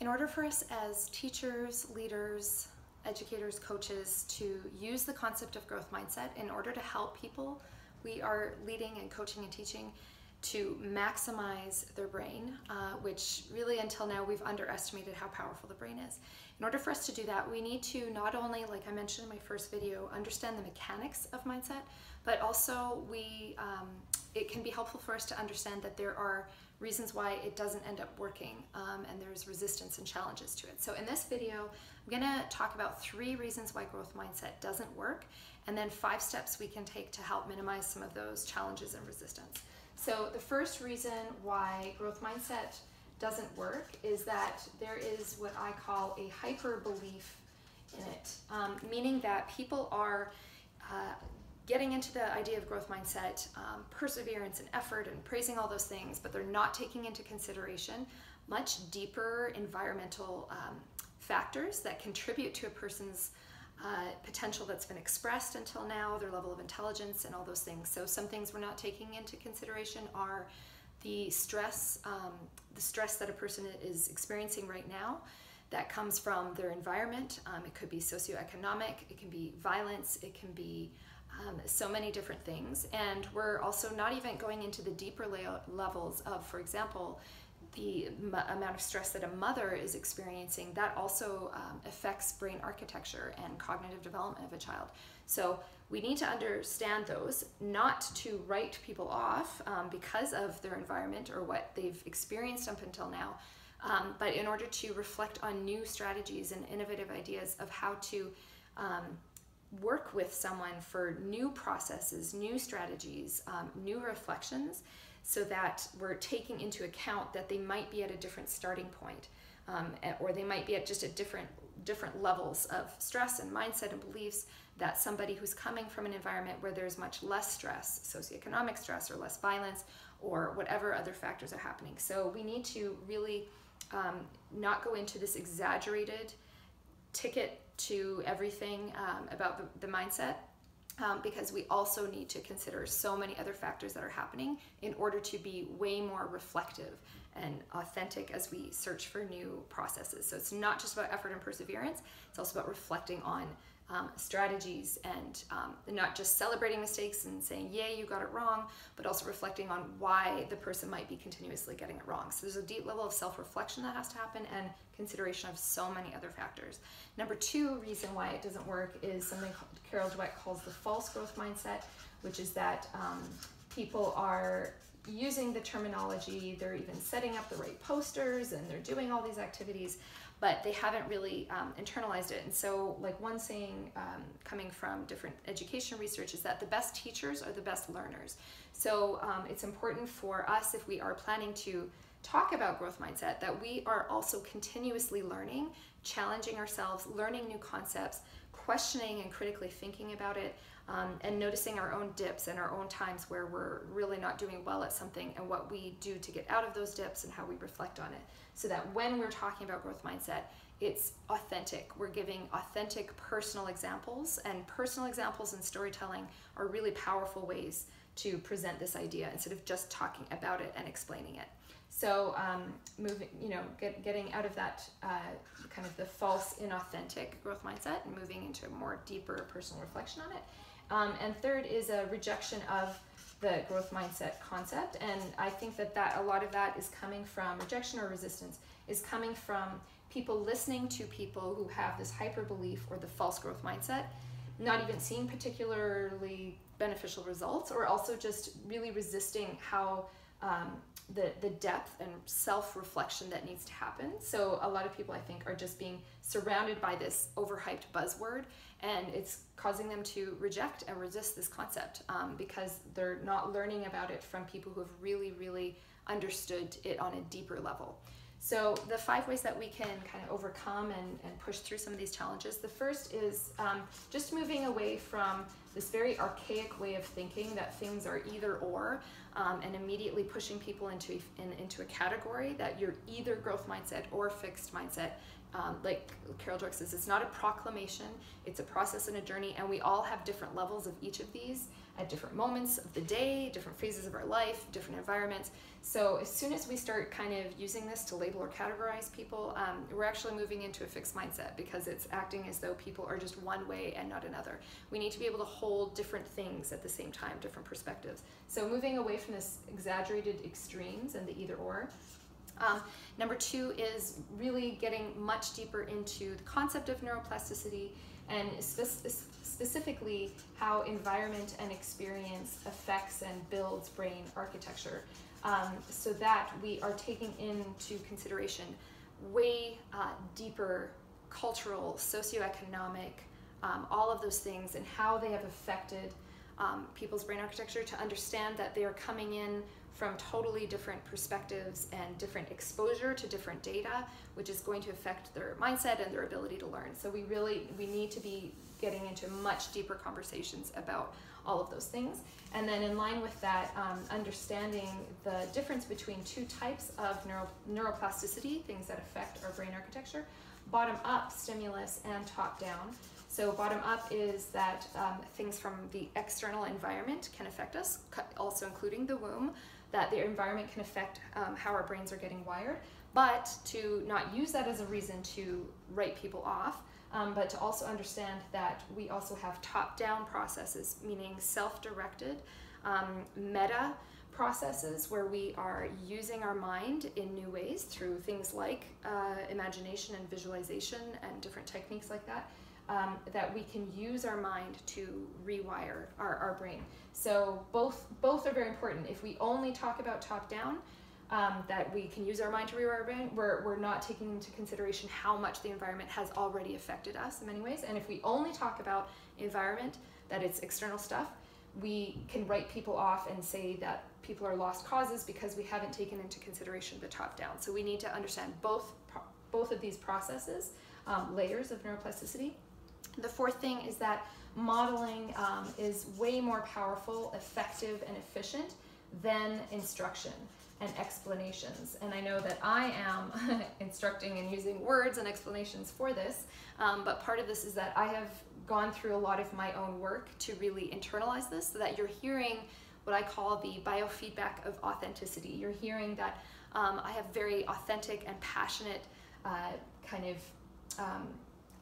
In order for us as teachers, leaders, educators, coaches to use the concept of growth mindset in order to help people, we are leading and coaching and teaching to maximize their brain, uh, which really until now we've underestimated how powerful the brain is. In order for us to do that, we need to not only, like I mentioned in my first video, understand the mechanics of mindset, but also we um, it can be helpful for us to understand that there are reasons why it doesn't end up working um, and there's resistance and challenges to it. So in this video, I'm gonna talk about three reasons why growth mindset doesn't work and then five steps we can take to help minimize some of those challenges and resistance. So the first reason why growth mindset doesn't work is that there is what I call a hyper belief in it, um, meaning that people are uh, getting into the idea of growth mindset, um, perseverance and effort and praising all those things, but they're not taking into consideration much deeper environmental um, factors that contribute to a person's uh, potential that's been expressed until now, their level of intelligence, and all those things. So, some things we're not taking into consideration are the stress, um, the stress that a person is experiencing right now that comes from their environment. Um, it could be socioeconomic, it can be violence, it can be um, so many different things. And we're also not even going into the deeper levels of, for example, the amount of stress that a mother is experiencing, that also um, affects brain architecture and cognitive development of a child. So we need to understand those, not to write people off um, because of their environment or what they've experienced up until now, um, but in order to reflect on new strategies and innovative ideas of how to um, work with someone for new processes, new strategies, um, new reflections, so that we're taking into account that they might be at a different starting point, um, or they might be at just a different different levels of stress and mindset and beliefs that somebody who's coming from an environment where there's much less stress, socioeconomic stress or less violence or whatever other factors are happening. So we need to really um, not go into this exaggerated ticket to everything um, about the, the mindset um, because we also need to consider so many other factors that are happening in order to be way more reflective and authentic as we search for new processes. So it's not just about effort and perseverance, it's also about reflecting on um, strategies and um, not just celebrating mistakes and saying, yay, you got it wrong, but also reflecting on why the person might be continuously getting it wrong. So there's a deep level of self reflection that has to happen and consideration of so many other factors. Number two reason why it doesn't work is something Carol Dweck calls the false growth mindset, which is that um, people are using the terminology, they're even setting up the right posters and they're doing all these activities but they haven't really um, internalized it. And so, like one saying um, coming from different education research is that the best teachers are the best learners. So, um, it's important for us if we are planning to talk about growth mindset that we are also continuously learning, challenging ourselves, learning new concepts, questioning and critically thinking about it. Um, and noticing our own dips and our own times where we're really not doing well at something and what we do to get out of those dips and how we reflect on it so that when we're talking about growth mindset, it's authentic. We're giving authentic personal examples, and personal examples and storytelling are really powerful ways to present this idea instead of just talking about it and explaining it. So, um, moving, you know, get, getting out of that uh, kind of the false, inauthentic growth mindset and moving into a more deeper personal reflection on it. Um, and third is a rejection of the growth mindset concept. And I think that, that a lot of that is coming from rejection or resistance, is coming from people listening to people who have this hyper belief or the false growth mindset, not even seeing particularly beneficial results, or also just really resisting how um, the, the depth and self reflection that needs to happen. So, a lot of people I think are just being surrounded by this overhyped buzzword and it's causing them to reject and resist this concept um, because they're not learning about it from people who have really, really understood it on a deeper level. So the five ways that we can kind of overcome and, and push through some of these challenges. The first is um, just moving away from this very archaic way of thinking that things are either or, um, and immediately pushing people into in, into a category that you're either growth mindset or fixed mindset. Um, like Carol Dweck says, it's not a proclamation; it's a process and a journey, and we all have different levels of each of these at different moments of the day, different phases of our life, different environments. So as soon as we start kind of using this to label or categorize people, um, we're actually moving into a fixed mindset because it's acting as though people are just one way and not another. We need to be able to hold different things at the same time, different perspectives. So moving away from this exaggerated extremes and the either or. Um, number two is really getting much deeper into the concept of neuroplasticity and spe- specifically how environment and experience affects and builds brain architecture. Um, so that we are taking into consideration way uh, deeper cultural, socioeconomic, um, all of those things and how they have affected um, people's brain architecture to understand that they are coming in from totally different perspectives and different exposure to different data, which is going to affect their mindset and their ability to learn. So we really, we need to be getting into much deeper conversations about all of those things. And then in line with that, um, understanding the difference between two types of neuro, neuroplasticity, things that affect our brain architecture, bottom up stimulus and top down. So bottom up is that um, things from the external environment can affect us, also including the womb, that the environment can affect um, how our brains are getting wired, but to not use that as a reason to write people off, um, but to also understand that we also have top-down processes, meaning self-directed, um, meta processes where we are using our mind in new ways through things like uh, imagination and visualization and different techniques like that, um, that we can use our mind to rewire our, our brain. So both, both are very important. If we only talk about top-down, um, that we can use our mind to rewire our brain, we're, we're not taking into consideration how much the environment has already affected us in many ways. And if we only talk about environment, that it's external stuff, we can write people off and say that people are lost causes because we haven't taken into consideration the top down. So we need to understand both, both of these processes, um, layers of neuroplasticity. The fourth thing is that modeling um, is way more powerful, effective, and efficient than instruction and explanations. And I know that I am instructing and using words and explanations for this, um, but part of this is that I have gone through a lot of my own work to really internalize this so that you're hearing what I call the biofeedback of authenticity. You're hearing that um, I have very authentic and passionate uh, kind of um,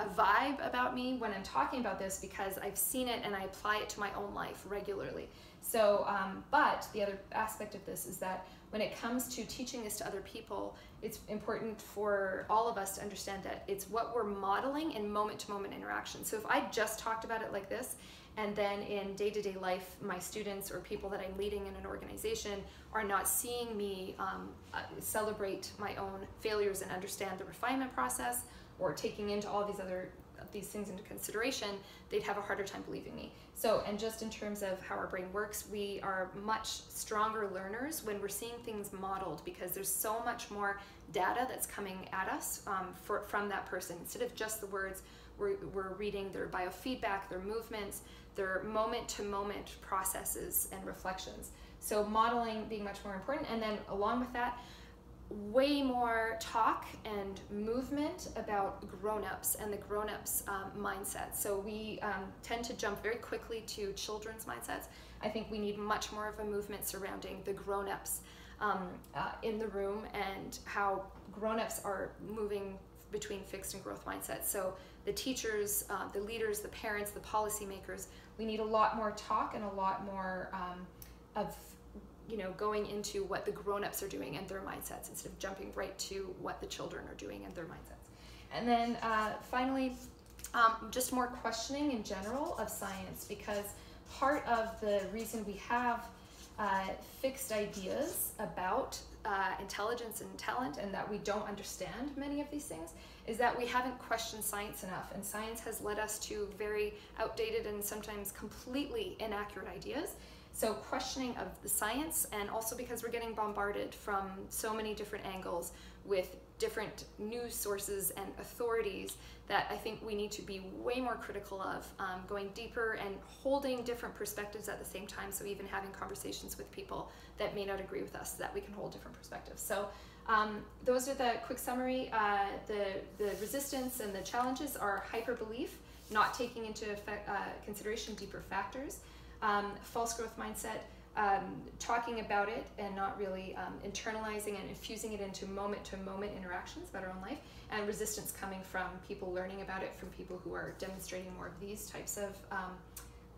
a vibe about me when I'm talking about this because I've seen it and I apply it to my own life regularly. So, um, but the other aspect of this is that when it comes to teaching this to other people, it's important for all of us to understand that it's what we're modeling in moment to moment interaction. So if I just talked about it like this, and then in day to day life, my students or people that I'm leading in an organization are not seeing me um, uh, celebrate my own failures and understand the refinement process or taking into all these other these things into consideration, they'd have a harder time believing me. So, and just in terms of how our brain works, we are much stronger learners when we're seeing things modeled because there's so much more data that's coming at us um, for, from that person. Instead of just the words, we're, we're reading their biofeedback, their movements, their moment to moment processes and reflections. So, modeling being much more important. And then, along with that, way more talk and movement about grown-ups and the grown-ups um, mindset. So we um, tend to jump very quickly to children's mindsets. I think we need much more of a movement surrounding the grown-ups um, uh, in the room and how grown-ups are moving between fixed and growth mindsets. So the teachers, uh, the leaders, the parents, the policymakers, we need a lot more talk and a lot more um, of you know, going into what the grown-ups are doing and their mindsets instead of jumping right to what the children are doing and their mindsets. And then uh, finally, um, just more questioning in general of science because part of the reason we have uh, fixed ideas about uh, intelligence and talent and that we don't understand many of these things is that we haven't questioned science enough and science has led us to very outdated and sometimes completely inaccurate ideas so questioning of the science and also because we're getting bombarded from so many different angles with different news sources and authorities that I think we need to be way more critical of, um, going deeper and holding different perspectives at the same time. So even having conversations with people that may not agree with us, that we can hold different perspectives. So um, those are the quick summary. Uh, the, the resistance and the challenges are hyper-belief, not taking into effect, uh, consideration deeper factors, um, false growth mindset, um, talking about it and not really um, internalizing and infusing it into moment to moment interactions about our own life, and resistance coming from people learning about it, from people who are demonstrating more of these types of um,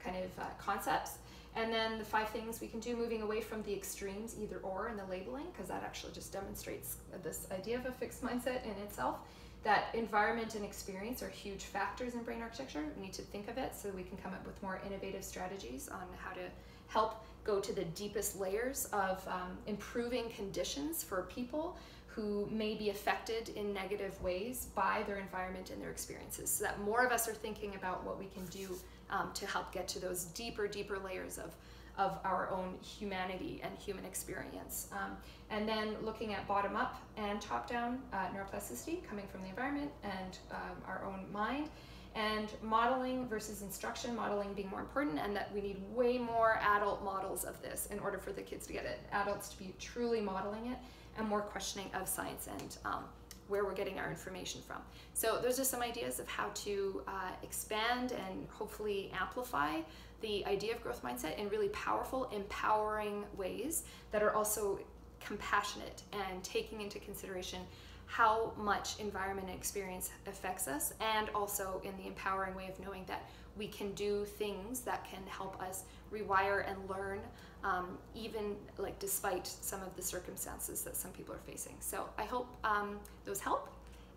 kind of uh, concepts. And then the five things we can do moving away from the extremes, either or, in the labeling, because that actually just demonstrates this idea of a fixed mindset in itself. That environment and experience are huge factors in brain architecture. We need to think of it so we can come up with more innovative strategies on how to help go to the deepest layers of um, improving conditions for people who may be affected in negative ways by their environment and their experiences so that more of us are thinking about what we can do um, to help get to those deeper deeper layers of of our own humanity and human experience um, and then looking at bottom up and top down uh, neuroplasticity coming from the environment and um, our own mind and modeling versus instruction, modeling being more important, and that we need way more adult models of this in order for the kids to get it, adults to be truly modeling it, and more questioning of science and um, where we're getting our information from. So those are some ideas of how to uh, expand and hopefully amplify the idea of growth mindset in really powerful, empowering ways that are also compassionate and taking into consideration how much environment and experience affects us, and also in the empowering way of knowing that we can do things that can help us rewire and learn, um, even like despite some of the circumstances that some people are facing. So I hope um, those help.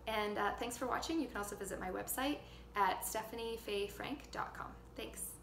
And uh, thanks for watching. You can also visit my website at stefaniefayefrank.com. Thanks.